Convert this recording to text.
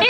E tla tswa